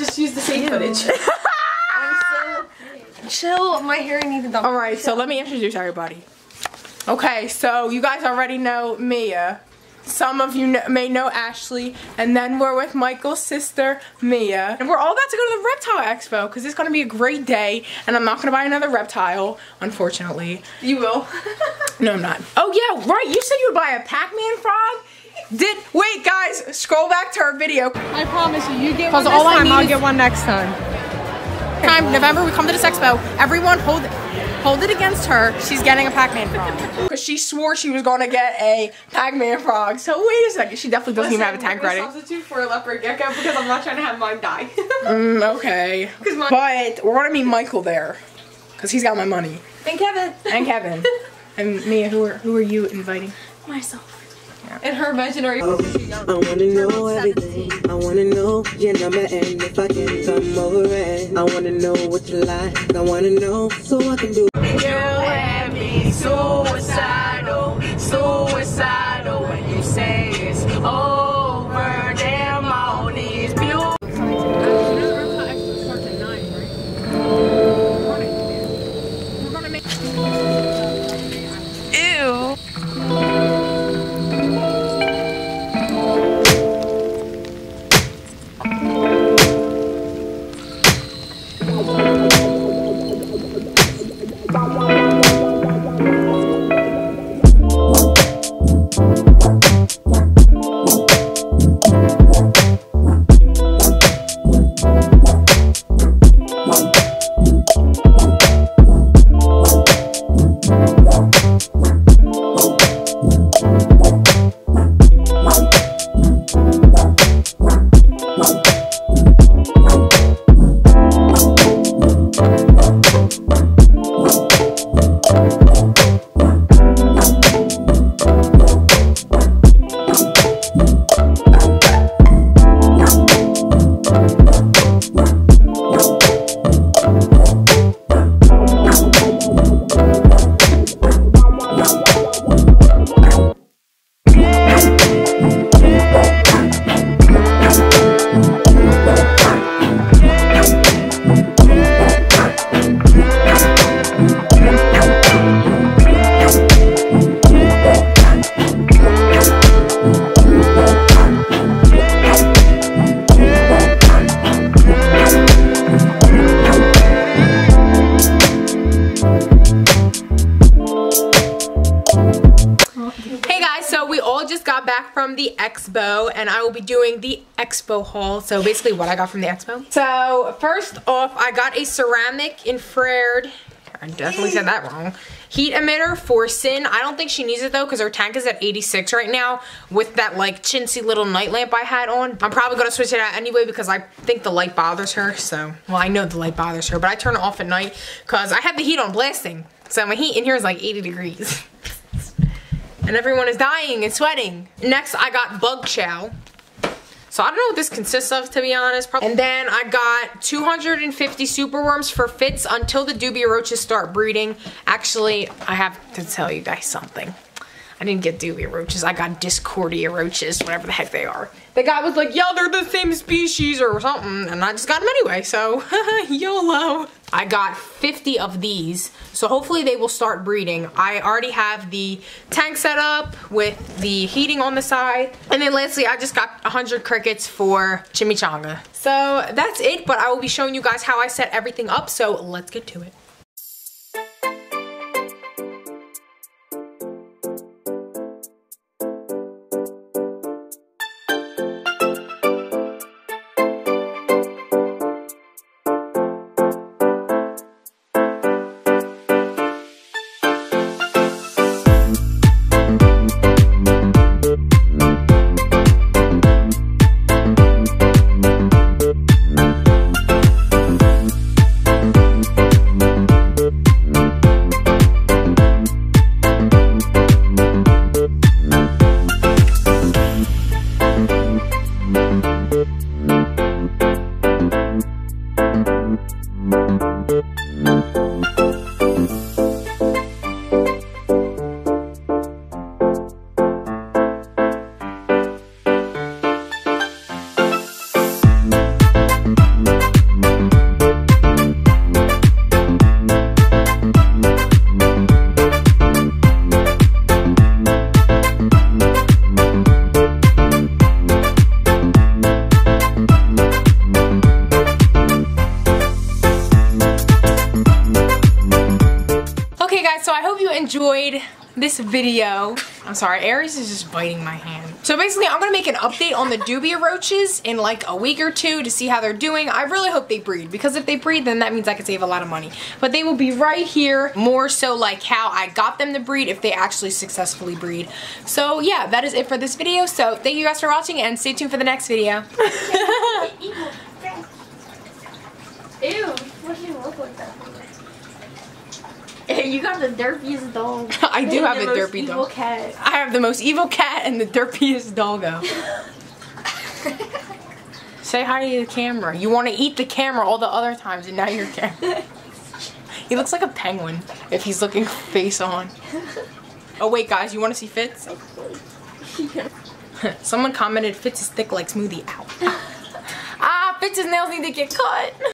just use the same footage. I'm so chill. My hair needs to All right, so let me introduce everybody. Okay, so you guys already know Mia. Some of you kn may know Ashley, and then we're with Michael's sister, Mia. And we're all about to go to the Reptile Expo because it's going to be a great day, and I'm not going to buy another reptile, unfortunately. You will. No, I'm not. Oh, yeah, right. You said you would buy a Pac-Man frog? Did, wait, guys, scroll back to our video. I promise you, you get one all this I time, need I'll get one next time. time, November, we come to this expo. Everyone hold hold it against her. She's getting a Pac-Man frog. Because she swore she was going to get a Pac-Man frog. So wait a second. She definitely doesn't even have a tank ready. substitute for a leopard gecko because I'm not trying to have mine die. Mm, okay. But we're going to meet Michael there. Because he's got my money. and Kevin. And Kevin. and Mia, who are, who are you inviting? Myself. And her imaginary. Oh, I wanna know everything. I wanna know your number and if I can come over and I wanna know what you like. I wanna know so I can do. You and me suicidal, Hey from the expo and I will be doing the expo haul. So basically what I got from the expo. So first off, I got a ceramic infrared, I definitely said that wrong, heat emitter for Sin. I don't think she needs it though because her tank is at 86 right now with that like chintzy little night lamp I had on. I'm probably going to switch it out anyway because I think the light bothers her. So, well I know the light bothers her, but I turn it off at night because I have the heat on blasting. So my heat in here is like 80 degrees. and everyone is dying and sweating. Next, I got bug chow. So I don't know what this consists of, to be honest. Prob- And then I got 250 superworms for Fitz until the dubia roaches start breeding. Actually, I have to tell you guys something. I didn't get dubia roaches. I got discordia roaches, whatever the heck they are. The guy was like, yeah, they're the same species or something. And I just got them anyway, so YOLO. I got 50 of these, so hopefully they will start breeding. I already have the tank set up with the heating on the side. And then lastly, I just got 100 crickets for chimichanga. So that's it, but I will be showing you guys how I set everything up, so let's get to it. Enjoyed this video. I'm sorry, Aries is just biting my hand. So basically, I'm gonna make an update on the dubia roaches in like a week or two to see how they're doing. I really hope they breed because if they breed, then that means I can save a lot of money. But they will be right here, more so like how I got them to breed if they actually successfully breed. So yeah, that is it for this video. So thank you guys for watching and stay tuned for the next video. Ew, what do you look like that? You got the derpiest dog. I do have the a derpy dog. cat. I have the most evil cat and the derpiest doggo. Say hi to the camera. You want to eat the camera all the other times, and now you're camera. he looks like a penguin if he's looking face on. Oh wait, guys, you want to see Fitz? Someone commented Fitz is thick like smoothie. Ow. ah, Fitz's nails need to get cut.